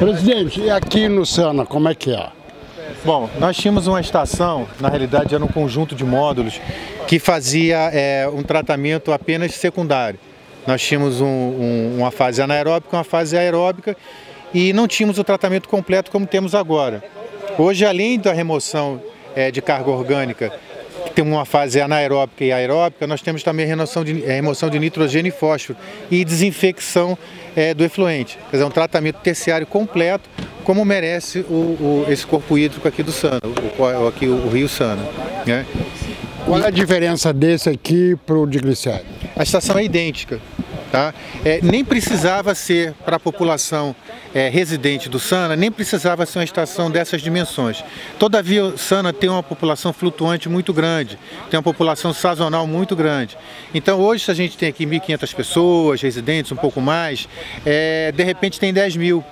Presidente, e aqui no Sana, como é que é? Bom, nós tínhamos uma estação, na realidade era um conjunto de módulos que fazia é, um tratamento apenas secundário. Nós tínhamos um, um, uma fase anaeróbica, uma fase aeróbica e não tínhamos o tratamento completo como temos agora. Hoje, além da remoção é, de carga orgânica tem uma fase anaeróbica e aeróbica, nós temos também a remoção de, remoção de nitrogênio e fósforo e desinfecção é, do efluente. Quer dizer, um tratamento terciário completo, como merece o, o, esse corpo hídrico aqui do Sana, o, aqui o, Rio Sana. Né? Qual é a diferença desse aqui para o de glicério? A estação é idêntica. Tá? É, nem precisava ser para a população é, residente do Sana, nem precisava ser uma estação dessas dimensões. Todavia, o Sana tem uma população flutuante muito grande, tem uma população sazonal muito grande. Então, hoje, se a gente tem aqui 1.500 pessoas, residentes, um pouco mais, é, de repente tem 10 mil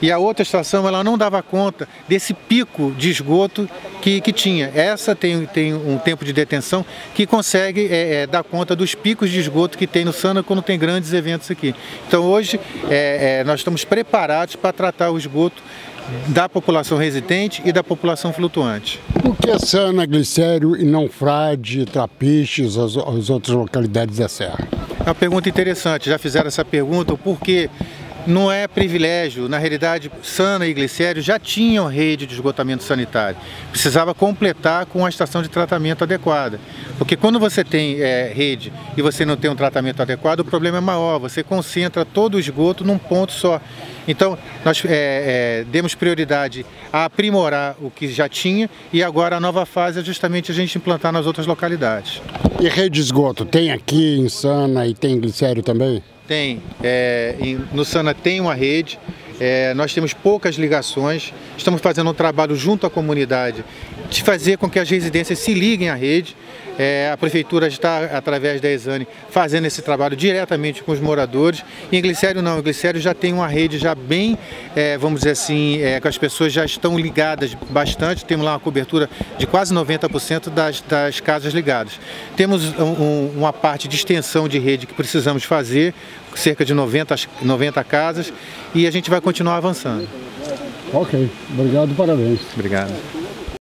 e a outra estação ela não dava conta desse pico de esgoto que, que tinha. Essa tem, tem um tempo de detenção que consegue é, é, dar conta dos picos de esgoto que tem no Sana quando tem grandes eventos aqui. Então hoje é, é nós estamos preparados para tratar o esgoto da população residente e da população flutuante. Por que Sana, Glicério e não Frade, Trapiches, as, as outras localidades da Serra? É uma pergunta interessante, já fizeram essa pergunta, porque não é privilégio. Na realidade, Sana e Glicério já tinham rede de esgotamento sanitário. Precisava completar com a estação de tratamento adequada. Porque quando você tem é, rede e você não tem um tratamento adequado, o problema é maior. Você concentra todo o esgoto num ponto só. Então, nós é, é, demos prioridade a aprimorar o que já tinha e agora a nova fase é justamente a gente implantar nas outras localidades. E rede de esgoto tem aqui em Sana e tem em Glicério também? Tem. É, no Sana tem uma rede, é, nós temos poucas ligações, estamos fazendo um trabalho junto à comunidade de fazer com que as residências se liguem à rede. É, a prefeitura está, através da Exane, fazendo esse trabalho diretamente com os moradores. E em Glicério não, em Glicério já tem uma rede já bem, é, vamos dizer assim, é, que as pessoas já estão ligadas bastante, temos lá uma cobertura de quase 90% das, das casas ligadas. Temos um, uma parte de extensão de rede que precisamos fazer, cerca de 90, 90 casas, e a gente vai continuar avançando. Ok, obrigado, parabéns. Obrigado.